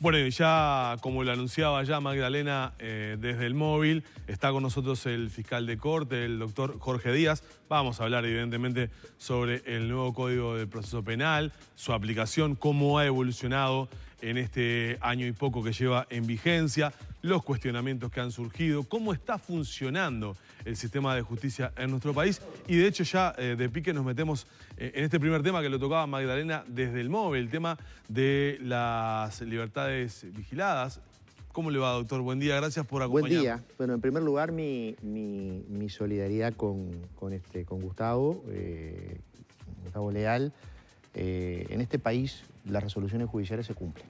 Bueno, ya como lo anunciaba ya Magdalena eh, desde el móvil, está con nosotros el fiscal de corte, el doctor Jorge Díaz. Vamos a hablar evidentemente sobre el nuevo Código del Proceso Penal, su aplicación, cómo ha evolucionado en este año y poco que lleva en vigencia, los cuestionamientos que han surgido, cómo está funcionando el sistema de justicia en nuestro país. Y de hecho ya eh, de pique nos metemos eh, en este primer tema que lo tocaba Magdalena desde el móvil, el tema de las libertades vigiladas. ¿Cómo le va, doctor? Buen día, gracias por acompañarnos. Buen día. Bueno, en primer lugar, mi, solidaridad con, este, con Gustavo, eh, Gustavo Leal. en este país las resoluciones judiciales se cumplen.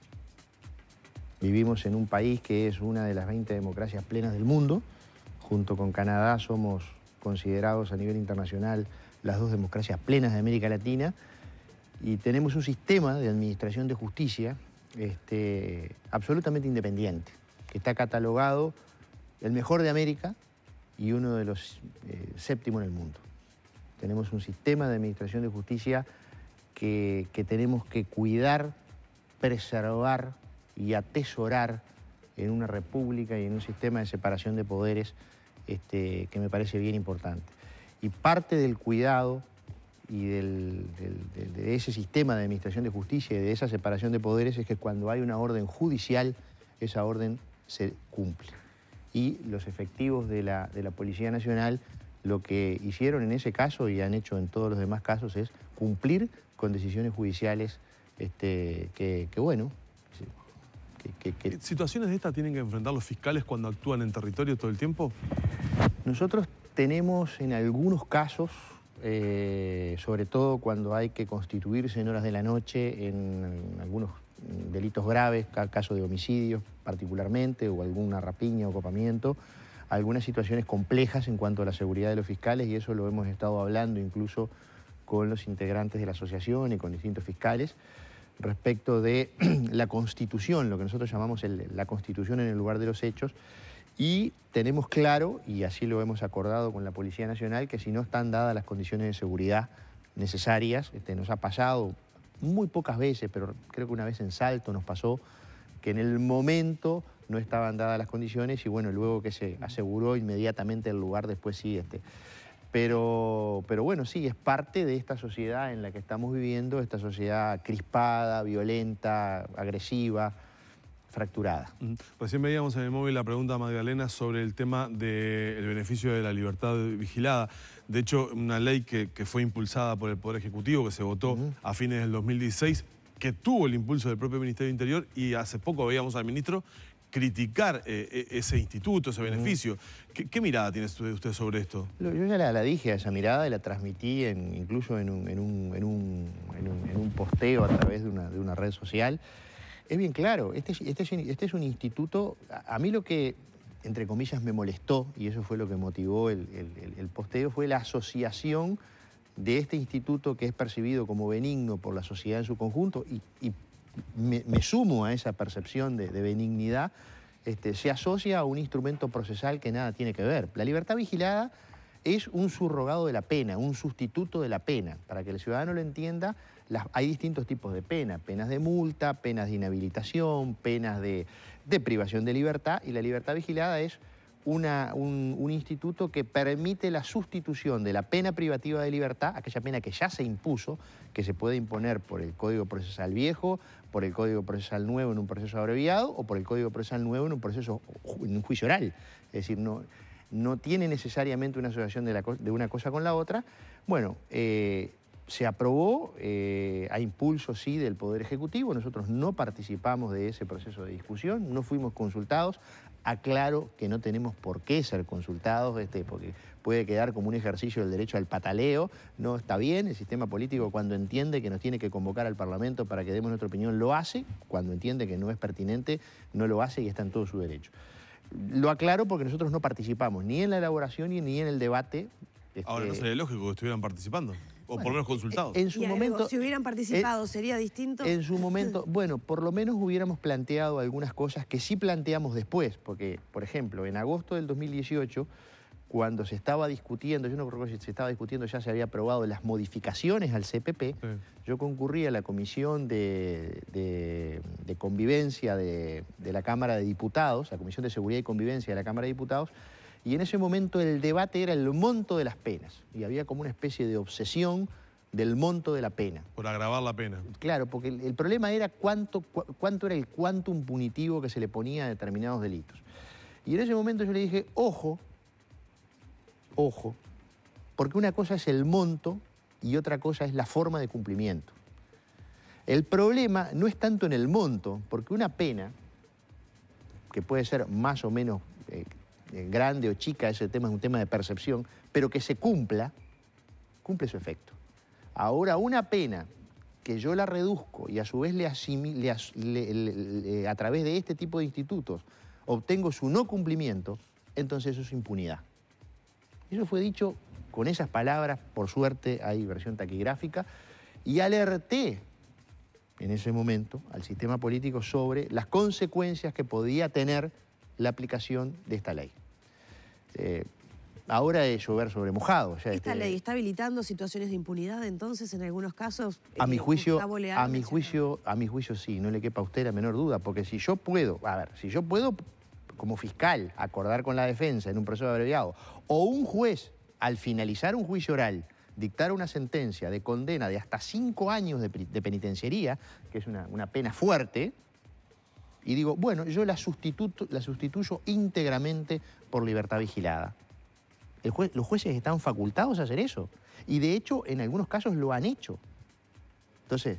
Vivimos en un país que es una de las 20 democracias plenas del mundo. Junto con Canadá somos considerados a nivel internacional las dos democracias plenas de América Latina y tenemos un sistema de administración de justicia este, absolutamente independiente, que está catalogado el mejor de América y uno de los eh, séptimos en el mundo. Tenemos un sistema de administración de justicia que, tenemos que cuidar, preservar y atesorar en una república y en un sistema de separación de poderes este, que me parece bien importante. Y parte del cuidado y de ese sistema de administración de justicia y de esa separación de poderes es que cuando hay una orden judicial, esa orden se cumple. Y los efectivos de la, de la Policía Nacional lo que hicieron en ese caso y han hecho en todos los demás casos es cumplir con decisiones judiciales este, que, bueno... Que, ¿Situaciones de estas tienen que enfrentar los fiscales cuando actúan en territorio todo el tiempo? Nosotros tenemos en algunos casos, eh, sobre todo cuando hay que constituirse en horas de la noche en, algunos delitos graves, caso de homicidios particularmente, o alguna rapiña o copamiento, algunas situaciones complejas en cuanto a la seguridad de los fiscales y eso lo hemos estado hablando incluso con los integrantes de la asociación y con distintos fiscales respecto de la constitución, lo que nosotros llamamos la constitución en el lugar de los hechos, y tenemos claro, y así lo hemos acordado con la Policía Nacional, que si no están dadas las condiciones de seguridad necesarias, este, nos ha pasado muy pocas veces, pero creo que una vez en Salto nos pasó, que en el momento no estaban dadas las condiciones y bueno, luego que se aseguró inmediatamente el lugar, después sí, este, pero, pero bueno, sí, es parte de esta sociedad en la que estamos viviendo, esta sociedad crispada, violenta, agresiva, fracturada. Recién veíamos en el móvil la pregunta de Magdalena sobre el tema del beneficio de la libertad vigilada. De hecho, una ley que, fue impulsada por el Poder Ejecutivo, que se votó a fines del 2016, que tuvo el impulso del propio Ministerio del Interior y hace poco veíamos al ministro criticar eh, e, ese instituto, ese beneficio. ¿Qué, mirada tiene usted sobre esto? Yo ya la, dije a esa mirada y la transmití incluso en un, posteo a través de una, red social. Es bien claro, este, este, este, es un instituto, a, mí lo que, entre comillas, me molestó, y eso fue lo que motivó el, posteo, fue la asociación de este instituto que es percibido como benigno por la sociedad en su conjunto y, y me, sumo a esa percepción de, benignidad, este, se asocia a un instrumento procesal que nada tiene que ver. La libertad vigilada es un subrogado de la pena, un sustituto de la pena. Para que el ciudadano lo entienda, hay distintos tipos de pena, penas de multa, penas de inhabilitación, penas de privación de libertad, y la libertad vigilada es un, instituto que permite la sustitución de la pena privativa de libertad, aquella pena que ya se impuso, que se puede imponer por el Código Procesal Viejo, por el Código Procesal Nuevo en un proceso abreviado o por el Código Procesal Nuevo en un proceso, en un juicio oral. Es decir, no, no tiene necesariamente una asociación de, una cosa con la otra. Bueno, eh, se aprobó eh, a impulso, sí, del Poder Ejecutivo. Nosotros no participamos de ese proceso de discusión, no fuimos consultados. Aclaro que no tenemos por qué ser consultados, este, porque puede quedar como un ejercicio del derecho al pataleo. No está bien, el sistema político cuando entiende que nos tiene que convocar al Parlamento para que demos nuestra opinión, lo hace. Cuando entiende que no es pertinente, no lo hace y está en todo su derecho. Lo aclaro porque nosotros no participamos ni en la elaboración ni en el debate. Ahora, ¿no este, sería lógico que estuvieran participando? O por lo menos consultados. En su momento, si hubieran participado, eh, ¿sería distinto? En su momento, bueno, por lo menos hubiéramos planteado algunas cosas que sí planteamos después, porque, por ejemplo, en agosto del 2018 cuando se estaba discutiendo, yo no creo que se estaba discutiendo, ya se había aprobado las modificaciones al CPP, yo concurrí a la Comisión de, Convivencia de, la Cámara de Diputados, la Comisión de Seguridad y Convivencia de la Cámara de Diputados, y en ese momento el debate era el monto de las penas, y había como una especie de obsesión del monto de la pena. Por agravar la pena. Claro, porque el, problema era cuánto, cuánto era el quantum punitivo que se le ponía a determinados delitos. Y en ese momento yo le dije, ojo, ojo, porque una cosa es el monto y otra cosa es la forma de cumplimiento. El problema no es tanto en el monto, porque una pena, que puede ser más o menos eh, eh, grande o chica, ese tema es un tema de percepción, pero que se cumpla, cumple su efecto. Ahora, una pena que yo la reduzco y a su vez le, a través de este tipo de institutos obtengo su no cumplimiento, entonces eso es impunidad. Eso fue dicho con esas palabras, por suerte hay versión taquigráfica, y alerté en ese momento al sistema político sobre las consecuencias que podía tener la aplicación de esta ley. Eh, ahora es llover sobre mojado. ¿Esta este ley está habilitando situaciones de impunidad entonces en algunos casos? A mi eh, juicio, a mi juicio, a mi juicio sí, no le quepa a usted la menor duda, porque si yo puedo, a ver, si yo puedo como fiscal acordar con la defensa en un proceso abreviado, o un juez al finalizar un juicio oral dictar una sentencia de condena de hasta cinco años de, penitenciaría, que es una, pena fuerte, y digo, bueno, yo la, la sustituyo íntegramente por libertad vigilada los jueces están facultados a hacer eso. Y de hecho, en algunos casos lo han hecho. Entonces,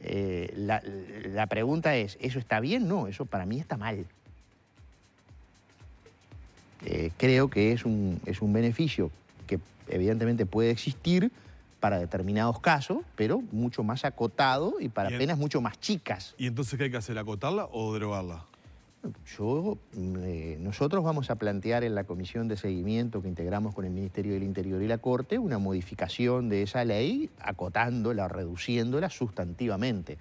eh, la, pregunta es, ¿eso está bien? No, eso para mí está mal. Eh, creo que es un, es un beneficio que evidentemente puede existir para determinados casos, pero mucho más acotado y para penas mucho más chicas. ¿Y entonces qué hay que hacer? ¿Acotarla o derogarla? Yo, eh, nosotros vamos a plantear en la comisión de seguimiento que integramos con el Ministerio del Interior y la Corte una modificación de esa ley, acotándola, reduciéndola sustantivamente.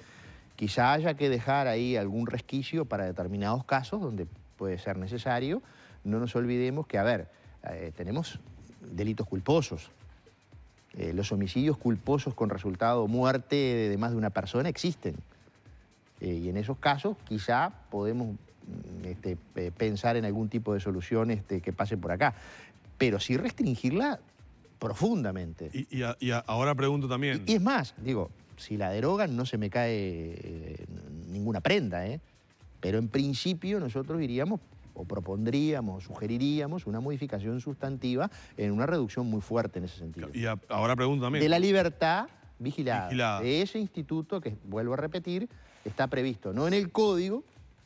Quizá haya que dejar ahí algún resquicio para determinados casos donde puede ser necesario. No nos olvidemos que, a ver, eh, tenemos delitos culposos. Eh, los homicidios culposos con resultado muerte de más de una persona existen. y en esos casos quizá podemos Mm, este, pensar en algún tipo de solución este, que pase por acá, pero sí restringirla profundamente. Y, ahora pregunto también... Y, es más, digo, si la derogan no se me cae eh, ninguna prenda, ¿eh? pero en principio nosotros iríamos o propondríamos, sugeriríamos una modificación sustantiva en una reducción muy fuerte en ese sentido. Y ahora pregunto también... De la libertad vigilada. vigilada. De ese instituto que, vuelvo a repetir, está previsto no en el código,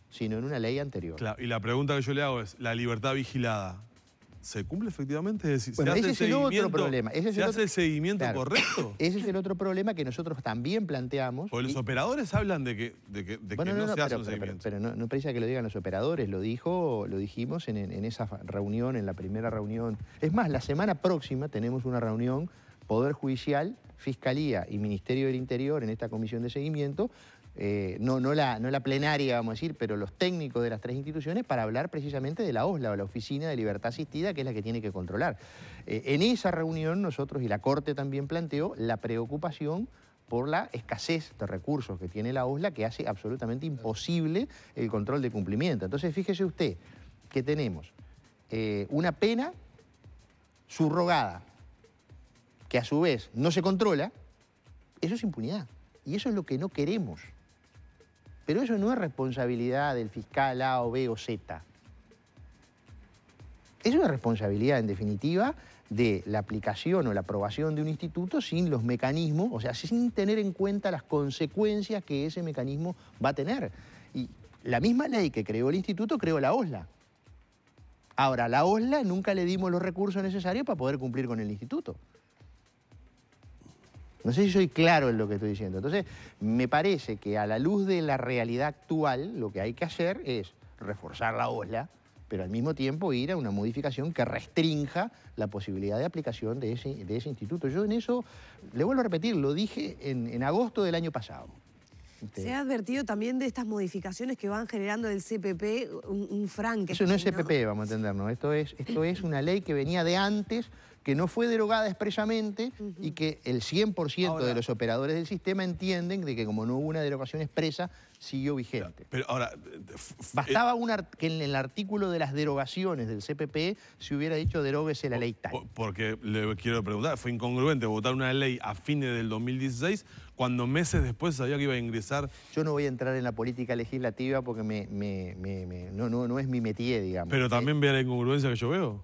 sino en una ley anterior. Claro, y la pregunta que yo le hago es, ¿la libertad vigilada se cumple efectivamente? Es decir, ese es el otro problema. ¿Se hace el seguimiento correcto? Ese es el otro problema que nosotros también planteamos. Porque los operadores hablan de que, no, se hace un seguimiento. Pero, no, precisa que lo digan los operadores, lo dijo, lo dijimos en, en esa reunión, en la primera reunión. Es más, la semana próxima tenemos una reunión Poder Judicial, Fiscalía y Ministerio del Interior en esta comisión de seguimiento eh, no, no, la, no la plenaria, vamos a decir, pero los técnicos de las tres instituciones para hablar precisamente de la OSLA, o la Oficina de Libertad Asistida, que es la que tiene que controlar. Eh, en esa reunión nosotros, y la Corte también planteó, la preocupación por la escasez de recursos que tiene la OSLA, que hace absolutamente imposible el control de cumplimiento. Entonces, fíjese usted que tenemos eh, una pena subrogada, que a su vez no se controla, eso es impunidad. Y eso es lo que no queremos. Pero eso no es responsabilidad del fiscal A o B o Z. Es responsabilidad, en definitiva, de la aplicación o la aprobación de un instituto sin los mecanismos, o sea, sin tener en cuenta las consecuencias que ese mecanismo va a tener. Y la misma ley que creó el instituto creó la OSLA. Ahora, a la OSLA nunca le dimos los recursos necesarios para poder cumplir con el instituto. No sé si soy claro en lo que estoy diciendo. Entonces, me parece que a la luz de la realidad actual, lo que hay que hacer es reforzar la ola, pero al mismo tiempo ir a una modificación que restrinja la posibilidad de aplicación de ese, instituto. Yo en eso, le vuelvo a repetir, lo dije en, en agosto del año pasado. Se ha advertido también de estas modificaciones que van generando el CPP, un, un franque. Eso no es CPP, vamos a entendernos. Esto es, esto es una ley que venía de antes, que no fue derogada expresamente y que el 100% de los operadores del sistema entienden de que como no hubo una derogación expresa, siguió vigente. Pero ahora... Bastaba que en el artículo de las derogaciones del CPP se hubiera dicho deróguese la ley tal. Porque le quiero preguntar, fue incongruente votar una ley a fines del 2016 cuando meses después sabía que iba a ingresar... Yo no voy a entrar en la política legislativa porque me, no, no, no es mi métier, digamos. Pero también ve la incongruencia que yo veo.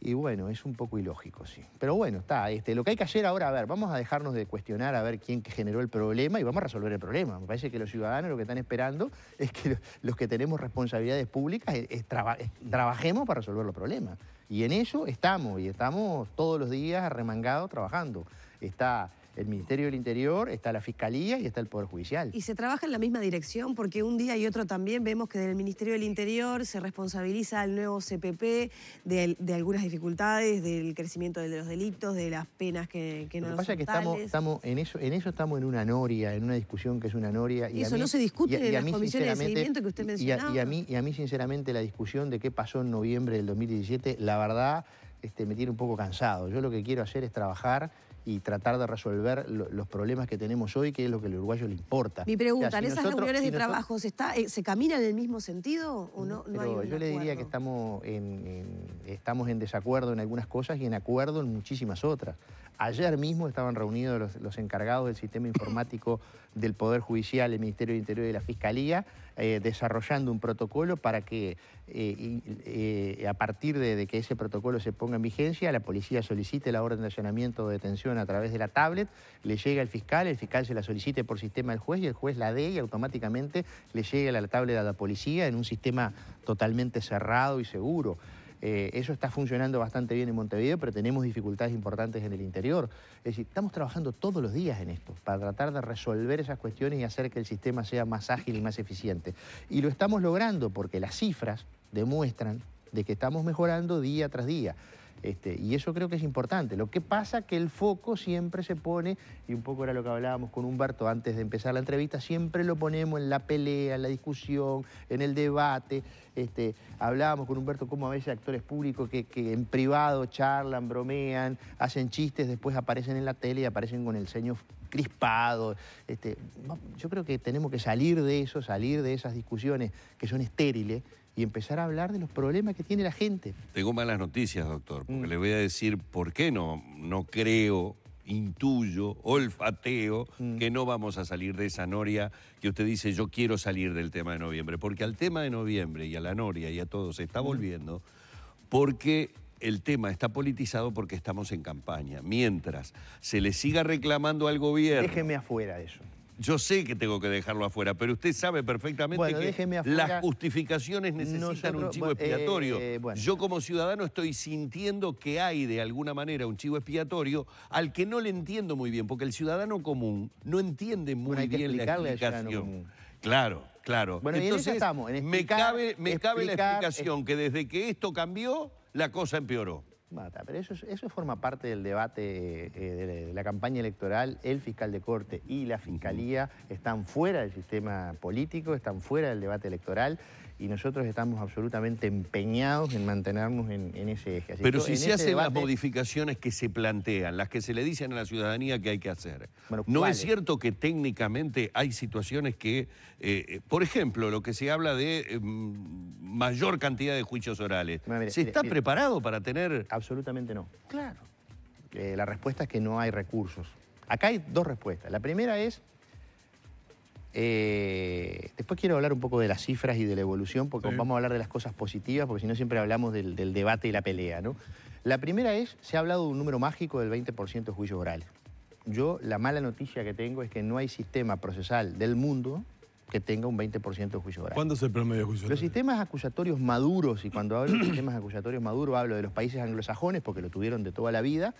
Y bueno, es un poco ilógico, sí. Pero bueno, está. Este, lo que hay que hacer ahora, a ver, vamos a dejarnos de cuestionar a ver quién generó el problema y vamos a resolver el problema. Me parece que los ciudadanos lo que están esperando es que los que tenemos responsabilidades públicas trabajemos para resolver los problemas. Y en eso estamos, y estamos todos los días arremangados trabajando. Está el Ministerio del Interior, está la Fiscalía y está el Poder Judicial. Y se trabaja en la misma dirección porque un día y otro también vemos que del Ministerio del Interior se responsabiliza al nuevo CPP de, algunas dificultades, del crecimiento de los delitos, de las penas que, que no Lo que pasa es que estamos, estamos, en, eso, en eso estamos en una noria, en una discusión que es una noria. Y, eso no se discute en las comisiones de seguimiento que usted mencionaba. Y a, mí, y a mí, sinceramente, la discusión de qué pasó en noviembre del 2017, la verdad, este, me tiene un poco cansado. Yo lo que quiero hacer es trabajar y tratar de resolver los problemas que tenemos hoy, que es lo que al uruguayo le importa. Mi pregunta, ¿en esas reuniones de trabajo ¿se, está, eh, ¿se camina en el mismo sentido o no, no Yo le diría que estamos en, estamos en desacuerdo en algunas cosas y en acuerdo en muchísimas otras. Ayer mismo estaban reunidos los, encargados del sistema informático del Poder Judicial, el Ministerio del Interior y la Fiscalía, eh, desarrollando un protocolo para que eh, eh, a partir de, que ese protocolo se ponga en vigencia, la policía solicite la orden de allanamiento o detención a través de la tablet, le llega al fiscal, el fiscal se la solicite por sistema del juez y el juez la dé y automáticamente le llega la tablet a la policía en un sistema totalmente cerrado y seguro. Eh, eso está funcionando bastante bien en Montevideo, pero tenemos dificultades importantes en el interior. Es decir, estamos trabajando todos los días en esto, para tratar de resolver esas cuestiones y hacer que el sistema sea más ágil y más eficiente. Y lo estamos logrando porque las cifras demuestran de que estamos mejorando día tras día. Este, y eso creo que es importante. Lo que pasa que el foco siempre se pone, y un poco era lo que hablábamos con Humberto antes de empezar la entrevista, siempre lo ponemos en la pelea, en la discusión, en el debate. Este, hablábamos con Humberto cómo a veces actores públicos que, en privado charlan, bromean, hacen chistes, después aparecen en la tele y aparecen con el ceño crispado. Este, yo creo que tenemos que salir de eso, salir de esas discusiones que son estériles y empezar a hablar de los problemas que tiene la gente. Tengo malas noticias, doctor, porque mm. le voy a decir por qué no, no creo, intuyo, olfateo, mm. que no vamos a salir de esa noria que usted dice yo quiero salir del tema de noviembre, porque al tema de noviembre y a la noria y a todo se está mm. volviendo porque el tema está politizado porque estamos en campaña. Mientras se le siga reclamando al gobierno... Déjeme afuera de eso. Yo sé que tengo que dejarlo afuera, pero usted sabe perfectamente que las justificaciones necesitan un chivo expiatorio. Eh, Yo como ciudadano estoy sintiendo que hay de alguna manera un chivo expiatorio al que no le entiendo muy bien, porque el ciudadano común no entiende muy bien la explicación. Claro, claro. Bueno, Entonces, estamos, me cabe, me cabe la explicación que desde que esto cambió, la cosa empeoró. Mata, pero eso, eso forma parte del debate eh, de, la campaña electoral. El fiscal de corte y la fiscalía están fuera del sistema político, están fuera del debate electoral y nosotros estamos absolutamente empeñados en mantenernos en, ese eje. Pero si se hacen las modificaciones que se plantean, las que se le dicen a la ciudadanía que hay que hacer, ¿no es cierto que técnicamente hay situaciones que, eh, eh, por ejemplo, lo que se habla de em, mayor cantidad de juicios orales, ¿se está preparado para tener...? Absolutamente no. Claro. Eh, la respuesta es que no hay recursos. Acá hay dos respuestas. La primera es eh, después quiero hablar un poco de las cifras y de la evolución, porque vamos a hablar de las cosas positivas, porque si no siempre hablamos del, debate y la pelea. ¿no? La primera es, se ha hablado de un número mágico del 20% de juicios orales. Yo la mala noticia que tengo es que no hay sistema procesal del mundo que tenga un 20% de juicios orales. ¿Cuándo es el promedio de juicios orales? Los sistemas acusatorios maduros, y cuando hablo de sistemas acusatorios maduros hablo de los países anglosajones, porque lo tuvieron de toda la vida,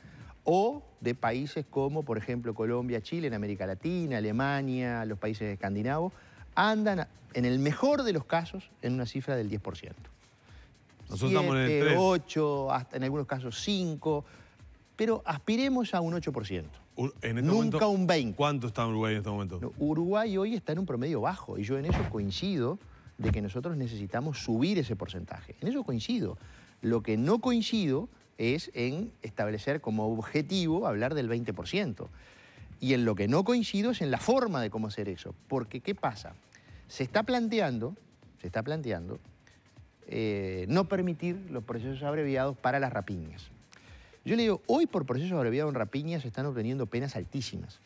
o de países como, por ejemplo, Colombia, Chile, en América Latina, Alemania, los países escandinavos, andan, en el mejor de los casos, en una cifra del 10%. Nosotros estamos en el 3. 8, hasta en algunos casos 5, pero aspiremos a un 8%. En este Nunca un 20. ¿Cuánto está Uruguay en este momento? Uruguay hoy está en un promedio bajo y yo en eso coincido de que nosotros necesitamos subir ese porcentaje. En eso coincido. Lo que no coincido es en establecer como objetivo hablar del 20%. Y en lo que no coincido es en la forma de cómo hacer eso. Porque, ¿qué pasa? Se está planteando, se está planteando eh, no permitir los procesos abreviados para las rapiñas. Yo le digo, hoy por procesos abreviados en rapiñas se están obteniendo penas altísimas.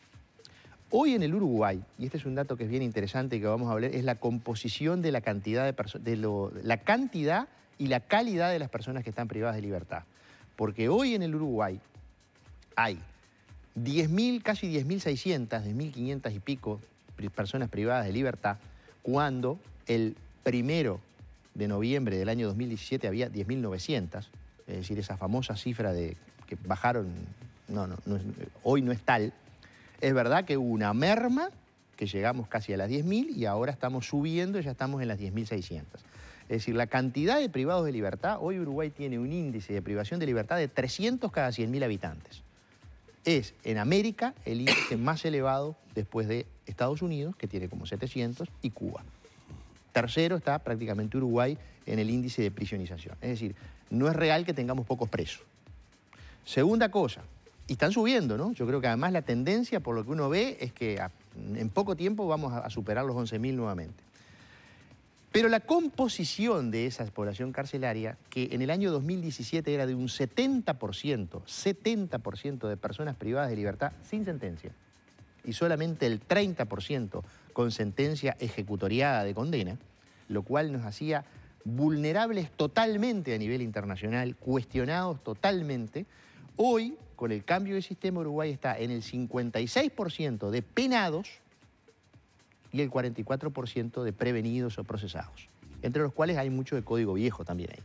Hoy en el Uruguay, y este es un dato que es bien interesante y que vamos a hablar, es la composición de la cantidad de personas, la cantidad y la calidad de las personas que están privadas de libertad. Porque hoy en el Uruguay hay 10.000, casi 10.600, 10.500 y pico personas privadas de libertad, cuando el primero de noviembre del año 2017 había 10.900, es decir, esa famosa cifra de que bajaron, no, no, hoy no es tal. Es verdad que hubo una merma, que llegamos casi a las 10.000 y ahora estamos subiendo y ya estamos en las 10.600. Es decir, la cantidad de privados de libertad, hoy Uruguay tiene un índice de privación de libertad de 300 cada 100.000 habitantes. Es en América el índice más elevado después de Estados Unidos, que tiene como 700, y Cuba. Tercero está prácticamente Uruguay en el índice de prisionización. Es decir, no es real que tengamos pocos presos. Segunda cosa, y están subiendo, ¿no? Yo creo que además la tendencia, por lo que uno ve, es que en poco tiempo vamos a superar los 11.000 nuevamente. Pero la composición de esa población carcelaria, que en el año 2017 era de un 70%, 70% de personas privadas de libertad sin sentencia, y solamente el 30% con sentencia ejecutoriada de condena, lo cual nos hacía vulnerables totalmente a nivel internacional, cuestionados totalmente, hoy, con el cambio de sistema, Uruguay está en el 56% de penados y el 44% de prevenidos o procesados, entre los cuales hay mucho de código viejo también ahí.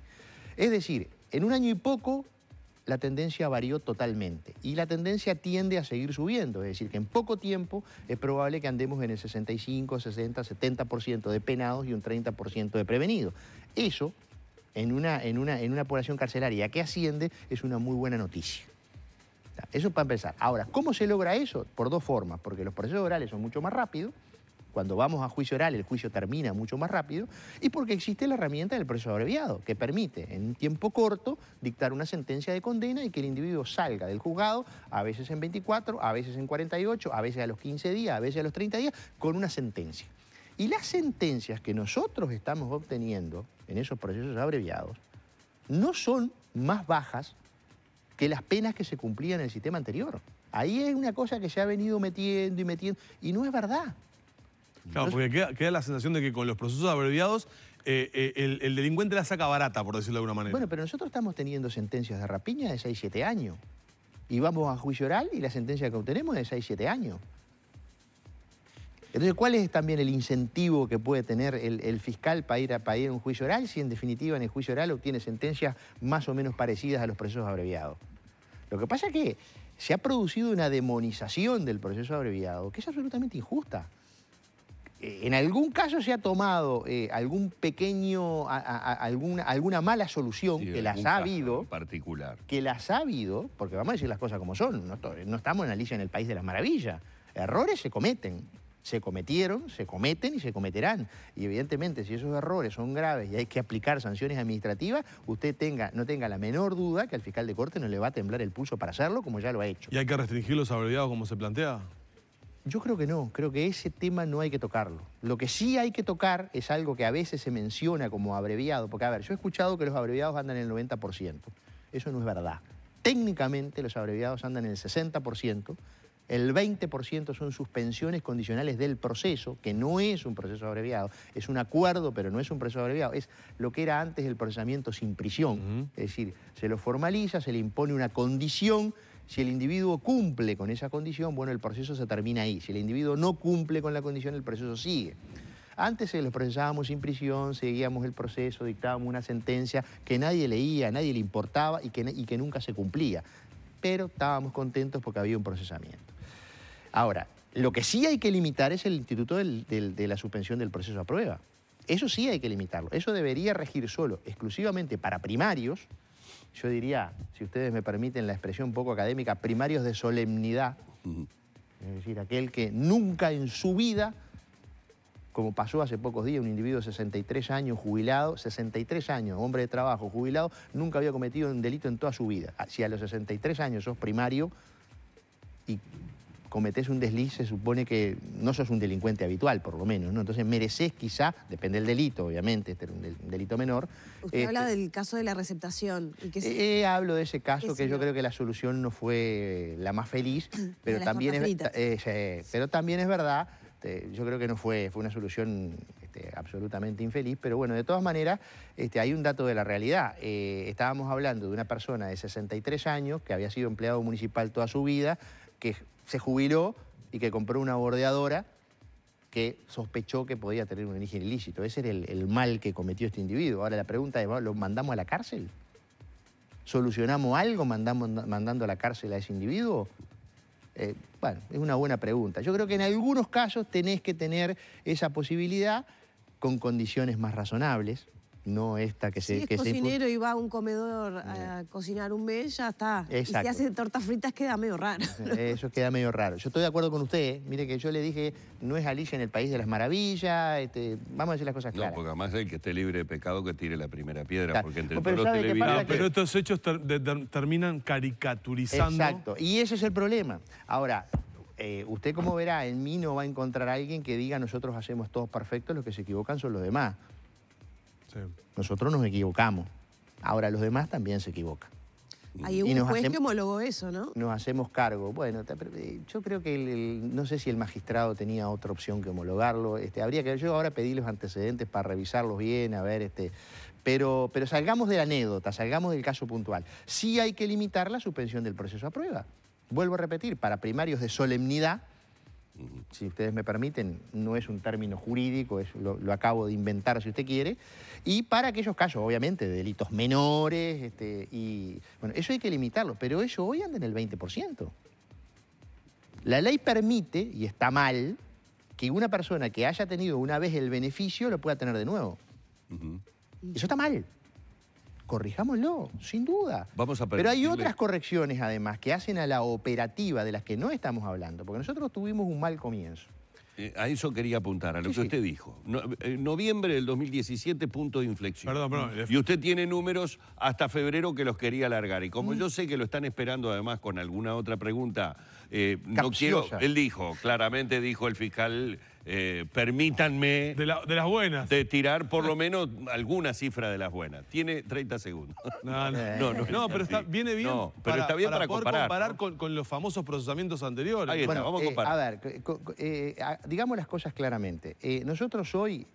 Es decir, en un año y poco la tendencia varió totalmente y la tendencia tiende a seguir subiendo, es decir, que en poco tiempo es probable que andemos en el 65, 60, 70% de penados y un 30% de prevenidos. Eso, en una, en, una, en una población carcelaria que asciende, es una muy buena noticia. Eso para empezar. Ahora, ¿cómo se logra eso? Por dos formas, porque los procesos orales son mucho más rápidos cuando vamos a juicio oral, el juicio termina mucho más rápido, y porque existe la herramienta del proceso abreviado, que permite en un tiempo corto dictar una sentencia de condena y que el individuo salga del juzgado, a veces en 24, a veces en 48, a veces a los 15 días, a veces a los 30 días, con una sentencia. Y las sentencias que nosotros estamos obteniendo en esos procesos abreviados no son más bajas que las penas que se cumplían en el sistema anterior. Ahí es una cosa que se ha venido metiendo y metiendo, y no es verdad. Claro, porque queda, la sensación de que con los procesos abreviados eh, eh, el, delincuente la saca barata, por decirlo de alguna manera. Bueno, pero nosotros estamos teniendo sentencias de rapiña de 6-7 años. Y vamos a juicio oral y la sentencia que obtenemos es de 6-7 años. Entonces, ¿cuál es también el incentivo que puede tener el, fiscal para ir, a, para ir a un juicio oral si en definitiva en el juicio oral obtiene sentencias más o menos parecidas a los procesos abreviados? Lo que pasa es que se ha producido una demonización del proceso abreviado que es absolutamente injusta. Eh, en algún caso se ha tomado eh, algún pequeño, alguna, alguna mala solución que las ha habido. particular. Que las ha habido, porque vamos a decir las cosas como son, no, estamos en Alicia en el País de las Maravillas. Errores se cometen, se cometieron, se cometen y se cometerán. Y evidentemente, si esos errores son graves y hay que aplicar sanciones administrativas, usted tenga, no tenga la menor duda que al fiscal de corte no le va a temblar el pulso para hacerlo, como ya lo ha hecho. ¿Y hay que restringir los abreviados como se plantea? Yo creo que no, creo que ese tema no hay que tocarlo. Lo que sí hay que tocar es algo que a veces se menciona como abreviado, porque a ver, yo he escuchado que los abreviados andan en el 90%, eso no es verdad. Técnicamente los abreviados andan en el 60%, el 20% son suspensiones condicionales del proceso, que no es un proceso abreviado, es un acuerdo, pero no es un proceso abreviado, es lo que era antes el procesamiento sin prisión. Es decir, se lo formaliza, se le impone una condición si el individuo cumple con esa condición, bueno, el proceso se termina ahí. Si el individuo no cumple con la condición, el proceso sigue. Antes se los procesábamos sin prisión, seguíamos el proceso, dictábamos una sentencia que nadie leía, nadie le importaba y que, y que nunca se cumplía. Pero estábamos contentos porque había un procesamiento. Ahora, lo que sí hay que limitar es el instituto de la suspensión del proceso a prueba. Eso sí hay que limitarlo. Eso debería regir solo, exclusivamente para primarios, yo diría, si ustedes me permiten la expresión un poco académica, primarios de solemnidad. Es decir, aquel que nunca en su vida, como pasó hace pocos días, un individuo de 63 años jubilado, 63 años, hombre de trabajo, jubilado, nunca había cometido un delito en toda su vida. Si a los 63 años sos primario y cometés un desliz, se supone que no sos un delincuente habitual, por lo menos, ¿no? Entonces mereces quizá, depende del delito, obviamente, este era un, delito menor. Usted habla este, del caso de la receptación. Y que eh, hablo de ese caso que yo creo que la solución no fue la más feliz, pero, también es, eh, pero también es verdad este, yo creo que no fue, fue una solución este, absolutamente infeliz, pero bueno, de todas maneras, este, hay un dato de la realidad. Eh, estábamos hablando de una persona de 63 años que había sido empleado municipal toda su vida, que se jubiló y que compró una bordeadora que sospechó que podía tener un origen ilícito. Ese era el, mal que cometió este individuo. Ahora la pregunta es, ¿lo mandamos a la cárcel? ¿Solucionamos algo mandamos, mandando a la cárcel a ese individuo? Eh, bueno, es una buena pregunta. Yo creo que en algunos casos tenés que tener esa posibilidad con condiciones más razonables no esta que se... Si es cocinero y va a un comedor a cocinar un mes, ya está. Exacto. Y si hace tortas fritas queda medio raro. Eso queda medio raro. Yo estoy de acuerdo con usted. ¿eh? Mire que yo le dije, no es Alicia en el País de las Maravillas. Este, vamos a decir las cosas claras. No, porque además el que esté libre de pecado que tire la primera piedra. Porque entre pero, todos los pero estos hechos terminan caricaturizando... Exacto. Y ese es el problema. Ahora, eh, usted como verá, en mí no va a encontrar a alguien que diga nosotros hacemos todos perfectos, los que se equivocan son los demás. Nosotros nos equivocamos. Ahora los demás también se equivocan. Hay un juez que homologó eso, ¿no? Nos hacemos cargo. Bueno, eh, yo creo que no sé si el magistrado tenía otra opción que homologarlo. Este, habría que yo ahora pedir los antecedentes para revisarlos bien, a ver, este, pero, pero salgamos de la anécdota, salgamos del caso puntual. Sí hay que limitar la suspensión del proceso a prueba. Vuelvo a repetir, para primarios de solemnidad, si ustedes me permiten, no es un término jurídico, lo, acabo de inventar si usted quiere, y para aquellos casos, obviamente, de delitos menores, este, y bueno, eso hay que limitarlo, pero eso hoy anda en el 20%. La ley permite, y está mal, que una persona que haya tenido una vez el beneficio lo pueda tener de nuevo. Eso está mal corrijámoslo, sin duda. Vamos a Pero hay otras correcciones, además, que hacen a la operativa de las que no estamos hablando, porque nosotros tuvimos un mal comienzo. Eh, a eso quería apuntar, a lo que usted dijo. en noviembre del 2017, punto de inflexión. Perdón, perdón. Y usted tiene números hasta febrero que los quería alargar. Y como mm. yo sé que lo están esperando además con alguna otra pregunta, eh, no quiero... Él dijo, claramente dijo el fiscal eh, permítanme... De, las buenas. De tirar por lo menos alguna cifra de las buenas. Tiene 30 segundos. No, no, no, pero está, viene bien no, pero está bien para, comparar. con, los famosos procesamientos anteriores. Ahí está, vamos a eh, comparar. a ver, eh, digamos las cosas claramente. nosotros hoy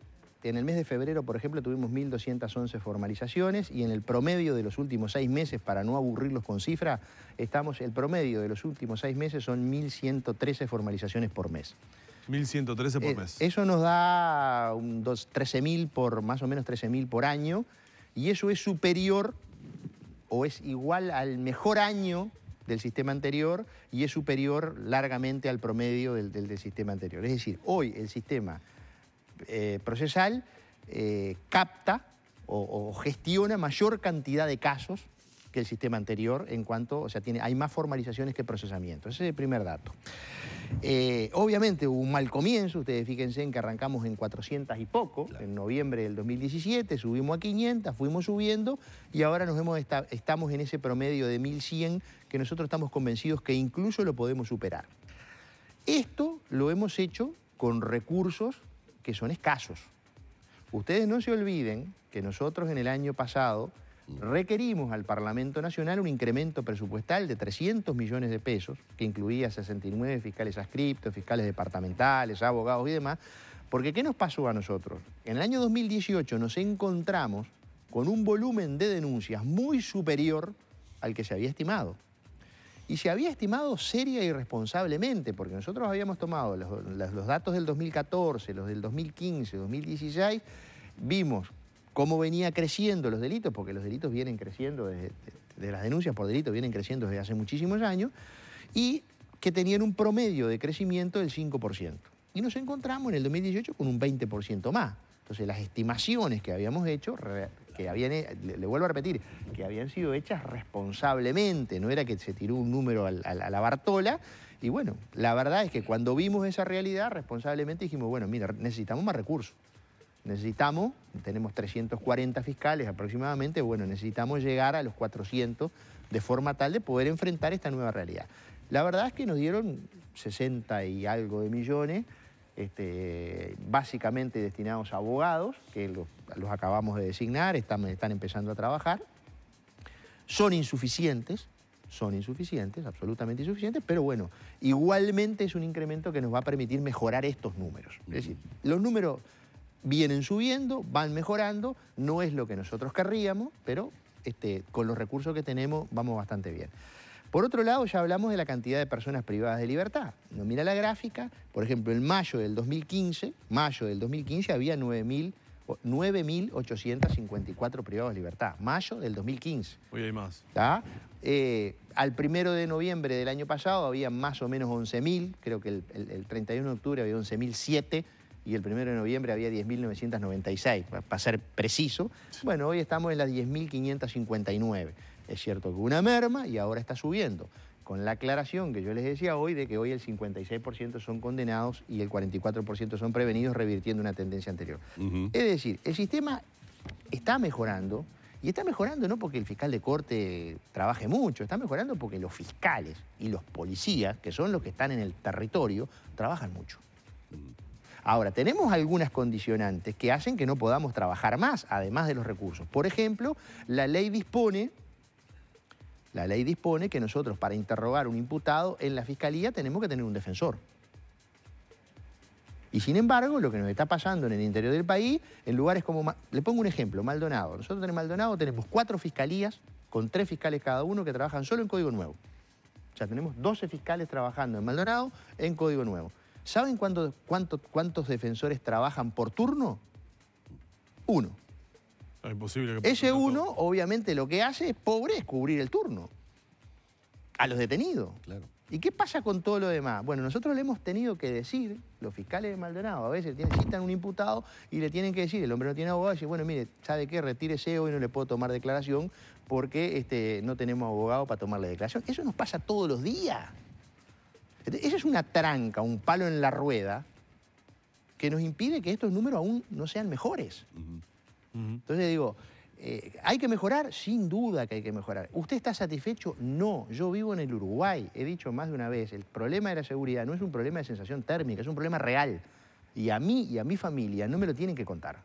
en el mes de febrero, por ejemplo, tuvimos 1.211 formalizaciones y en el promedio de los últimos seis meses, para no aburrirlos con cifra, estamos, el promedio de los últimos seis meses son 1.113 formalizaciones por mes. 1.113 por eh, mes. Eso nos da un 13.000 por, más o menos 13.000 por año, y eso es superior o es igual al mejor año del sistema anterior y es superior largamente al promedio del, sistema anterior. Es decir, hoy el sistema eh, procesal eh, capta o, gestiona mayor cantidad de casos que el sistema anterior en cuanto, o sea, tiene, hay más formalizaciones que procesamiento. Ese es el primer dato. Eh, obviamente hubo un mal comienzo, ustedes fíjense en que arrancamos en 400 y poco, en noviembre del 2017, subimos a 500, fuimos subiendo y ahora nos hemos estamos en ese promedio de 1100 que nosotros estamos convencidos que incluso lo podemos superar. Esto lo hemos hecho con recursos que son escasos. Ustedes no se olviden que nosotros en el año pasado requerimos al Parlamento Nacional un incremento presupuestal de 300 millones de pesos, que incluía 69 fiscales adscriptos, fiscales departamentales, abogados y demás, porque ¿qué nos pasó a nosotros? En el año 2018 nos encontramos con un volumen de denuncias muy superior al que se había estimado. Y se había estimado seria y responsablemente, porque nosotros habíamos tomado los, datos del 2014, los del 2015, 2016, vimos cómo venía creciendo los delitos, porque los delitos vienen creciendo, desde, de, las denuncias por delitos vienen creciendo desde hace muchísimos años, y que tenían un promedio de crecimiento del 5%. Y nos encontramos en el 2018 con un 20% más. Entonces las estimaciones que habíamos hecho que habían, le, vuelvo a repetir, que habían sido hechas responsablemente, no era que se tiró un número a, la Bartola. Y bueno, la verdad es que cuando vimos esa realidad, responsablemente dijimos, bueno, mira, necesitamos más recursos. Necesitamos, tenemos 340 fiscales aproximadamente, bueno, necesitamos llegar a los 400 de forma tal de poder enfrentar esta nueva realidad. La verdad es que nos dieron 60 y algo de millones, este, básicamente destinados a abogados, que los, acabamos de designar, están, están empezando a trabajar. Son insuficientes, son insuficientes, absolutamente insuficientes, pero bueno, igualmente es un incremento que nos va a permitir mejorar estos números. Es decir, los números vienen subiendo, van mejorando, no es lo que nosotros querríamos, pero este, con los recursos que tenemos vamos bastante bien. Por otro lado, ya hablamos de la cantidad de personas privadas de libertad. No mira la gráfica, por ejemplo, en mayo del 2015, mayo del 2015 había 9.854 privados de libertad. Mayo del 2015. Hoy hay más. Eh, al primero de noviembre del año pasado había más o menos 11.000, creo que el, el 31 de octubre había 11.007 y el 1 de noviembre había 10.996, para ser preciso. Bueno, hoy estamos en las 10.559. Es cierto que una merma y ahora está subiendo, con la aclaración que yo les decía hoy de que hoy el 56% son condenados y el 44% son prevenidos, revirtiendo una tendencia anterior. Es decir, el sistema está mejorando, y está mejorando no porque el fiscal de corte trabaje mucho, está mejorando porque los fiscales y los policías, que son los que están en el territorio, trabajan mucho. Ahora, tenemos algunas condicionantes que hacen que no podamos trabajar más, además de los recursos. Por ejemplo, la ley dispone, la ley dispone que nosotros para interrogar a un imputado en la fiscalía tenemos que tener un defensor. Y sin embargo, lo que nos está pasando en el interior del país, en lugares como... Le pongo un ejemplo, Maldonado. Nosotros en Maldonado tenemos cuatro fiscalías con tres fiscales cada uno que trabajan solo en Código Nuevo. O sea, tenemos 12 fiscales trabajando en Maldonado en Código Nuevo. ¿Saben cuántos defensores trabajan por turno? Uno. Es imposible que Ese uno, obviamente, lo que hace es pobre es cubrir el turno. A los detenidos. Claro. ¿Y qué pasa con todo lo demás? Bueno, nosotros le hemos tenido que decir, los fiscales de Maldonado, a veces citan un imputado y le tienen que decir, el hombre no tiene abogado, y dice, bueno, mire, ¿sabe qué? Retírese hoy, no le puedo tomar declaración porque este, no tenemos abogado para tomarle declaración. Eso nos pasa todos los días. Esa es una tranca, un palo en la rueda que nos impide que estos números aún no sean mejores. Entonces digo, eh, ¿hay que mejorar? Sin duda que hay que mejorar. ¿Usted está satisfecho? No. Yo vivo en el Uruguay, he dicho más de una vez, el problema de la seguridad no es un problema de sensación térmica, es un problema real. Y a mí y a mi familia no me lo tienen que contar.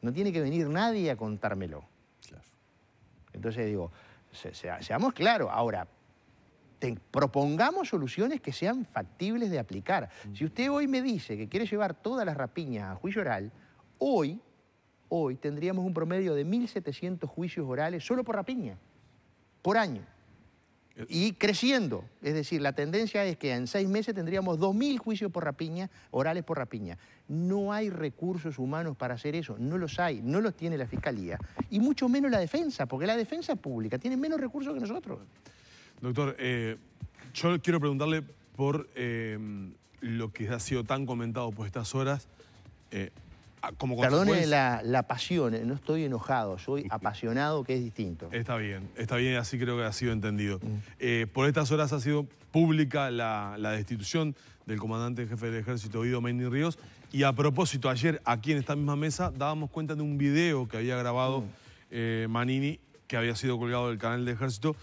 No tiene que venir nadie a contármelo. Entonces digo, seamos claros. Ahora, propongamos soluciones que sean factibles de aplicar. Mm. Si usted hoy me dice que quiere llevar todas las rapiñas a juicio oral, hoy, hoy tendríamos un promedio de 1.700 juicios orales solo por rapiña, por año. Y creciendo, es decir, la tendencia es que en seis meses tendríamos 2.000 juicios por rapiña, orales por rapiña. No hay recursos humanos para hacer eso, no los hay, no los tiene la Fiscalía, y mucho menos la defensa, porque la defensa pública tiene menos recursos que nosotros. Doctor, eh, yo quiero preguntarle por eh, lo que ha sido tan comentado por estas horas. Eh, como Perdone la, la, pasión, no estoy enojado, soy apasionado, que es distinto. Está bien, está bien, así creo que ha sido entendido. Mm. por estas horas ha sido pública la, destitución del comandante jefe del ejército, Guido Meini Ríos, y a propósito, ayer aquí en esta misma mesa dábamos cuenta de un video que había grabado mm. Manini, que había sido colgado del canal del ejército,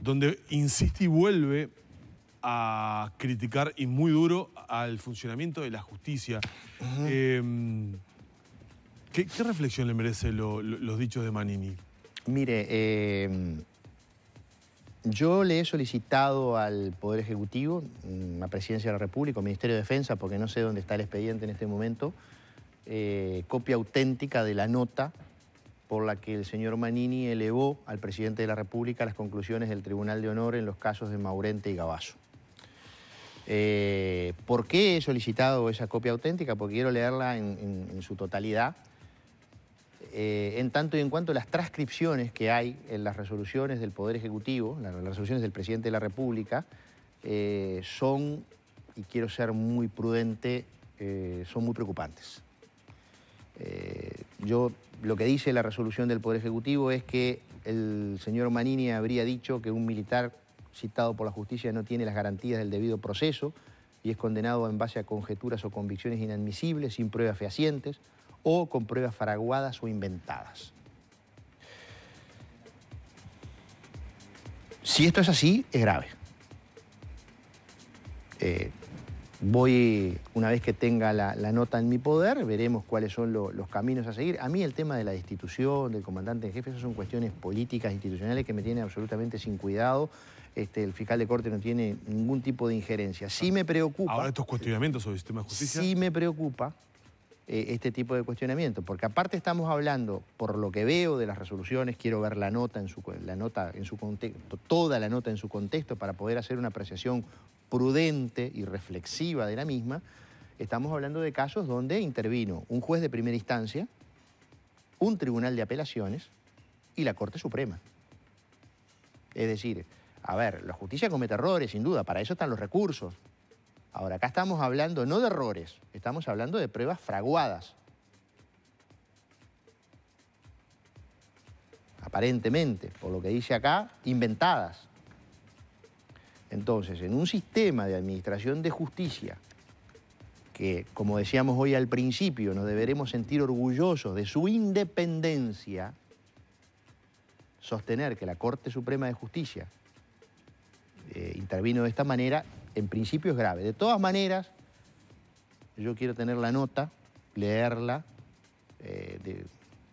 donde insiste y vuelve a criticar y muy duro al funcionamiento de la justicia. ¿Qué, reflexión le merece los dichos de Manini? Mire, em, yo le he solicitado al Poder Ejecutivo, mm, a Presidencia de la República, al Ministerio de Defensa, porque no sé dónde está el expediente en este momento, eh, copia auténtica de la nota por la que el señor Manini elevó al presidente de la República las conclusiones del Tribunal de Honor en los casos de Maurente y Gabazo. Eh, ¿Por qué he solicitado esa copia auténtica? Porque quiero leerla en, su totalidad. Eh, en tanto y en cuanto las transcripciones que hay en las resoluciones del Poder Ejecutivo, las resoluciones del Presidente de la República, eh, son, y quiero ser muy prudente, son muy preocupantes. yo lo que dice la resolución del Poder Ejecutivo es que el señor Manini habría dicho que un militar citado por la justicia no tiene las garantías del debido proceso y es condenado en base a conjeturas o convicciones inadmisibles, sin pruebas fehacientes o con pruebas fraguadas o inventadas. Si esto es así, es grave. Eh, voy, una vez que tenga la, nota en mi poder, veremos cuáles son los caminos a seguir. A mí el tema de la destitución del comandante en jefe, esas son cuestiones políticas, institucionales que me tienen absolutamente sin cuidado. Este, el fiscal de corte no tiene ningún tipo de injerencia. Sí me preocupa... Ahora estos cuestionamientos sobre el sistema de justicia... Sí me preocupa eh, este tipo de cuestionamiento, porque aparte estamos hablando, por lo que veo de las resoluciones, quiero ver la nota en su, la nota en su contexto, toda la nota en su contexto para poder hacer una apreciación prudente y reflexiva de la misma, estamos hablando de casos donde intervino un juez de primera instancia, un tribunal de apelaciones y la Corte Suprema. Es decir, a ver, la justicia comete errores, sin duda, para eso están los recursos. Ahora, acá estamos hablando no de errores, estamos hablando de pruebas fraguadas. Aparentemente, por lo que dice acá, inventadas. Entonces, en un sistema de administración de justicia que, como decíamos hoy al principio, nos deberemos sentir orgullosos de su independencia, sostener que la Corte Suprema de Justicia eh, intervino de esta manera, en principio es grave. De todas maneras, yo quiero tener la nota, leerla eh,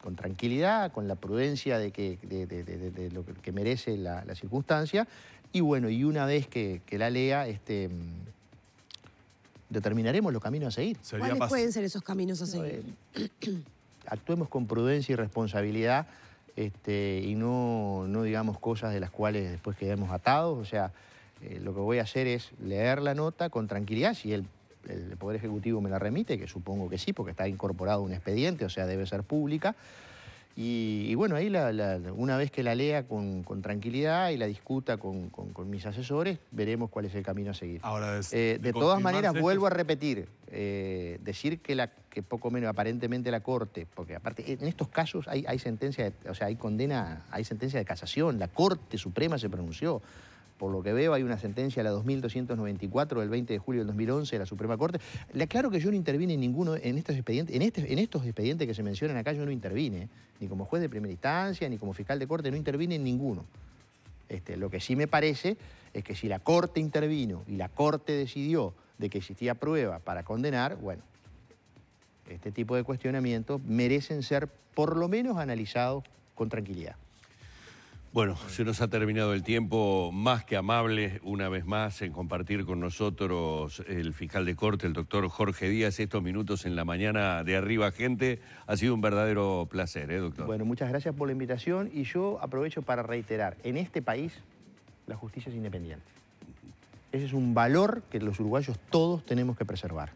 con tranquilidad, con la prudencia de, que, de, lo que merece la, la circunstancia y bueno, y una vez que, la lea, este, determinaremos los caminos a seguir. ¿Cuáles pueden ser esos caminos a seguir? actuemos con prudencia y responsabilidad este, y no, no, digamos cosas de las cuales después quedemos atados. O sea, eh, lo que voy a hacer es leer la nota con tranquilidad, si el, el Poder Ejecutivo me la remite, que supongo que sí, porque está incorporado un expediente, o sea, debe ser pública. Y, bueno, ahí una vez que la lea con, tranquilidad y la discuta con, mis asesores, veremos cuál es el camino a seguir. Ahora eh, de, todas maneras, vuelvo a repetir, eh, decir que, la, que poco menos aparentemente la Corte, porque aparte en estos casos hay, hay sentencia, o sea, hay condena, hay sentencia de casación, la Corte Suprema se pronunció por lo que veo, hay una sentencia, la 2294 del 20 de julio del 2011 de la Suprema Corte. Le aclaro que yo no intervine en ninguno en estos expedientes, en, este, estos expedientes que se mencionan acá, yo no intervine, ni como juez de primera instancia, ni como fiscal de corte, no intervine en ninguno. Este, lo que sí me parece es que si la Corte intervino y la Corte decidió de que existía prueba para condenar, bueno, este tipo de cuestionamientos merecen ser por lo menos analizados con tranquilidad. Bueno, se nos ha terminado el tiempo más que amable una vez más en compartir con nosotros el fiscal de corte, el doctor Jorge Díaz, estos minutos en la mañana de Arriba Gente. Ha sido un verdadero placer, ¿eh, doctor? Bueno, muchas gracias por la invitación y yo aprovecho para reiterar, en este país la justicia es independiente. Ese es un valor que los uruguayos todos tenemos que preservar.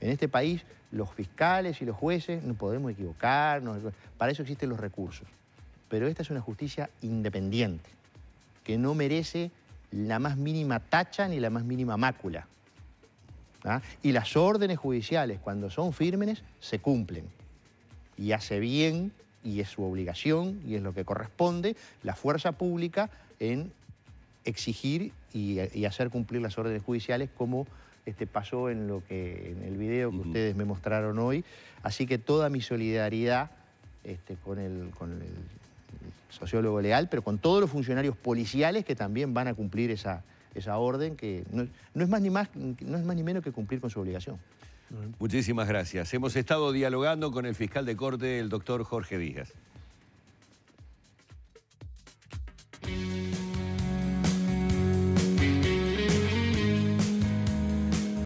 En este país los fiscales y los jueces no podemos equivocarnos, para eso existen los recursos pero esta es una justicia independiente, que no merece la más mínima tacha ni la más mínima mácula. ¿ah? Y las órdenes judiciales, cuando son firmes, se cumplen. Y hace bien, y es su obligación, y es lo que corresponde, la fuerza pública en exigir y, hacer cumplir las órdenes judiciales como este, pasó en, lo que, en el video que ustedes me mostraron hoy. Así que toda mi solidaridad este, con, el, con el sociólogo legal, pero con todos los funcionarios policiales que también van a cumplir esa, esa orden, que no, es más ni más, no es más ni menos que cumplir con su obligación. Muchísimas gracias. Hemos estado dialogando con el fiscal de corte, el doctor Jorge Díaz.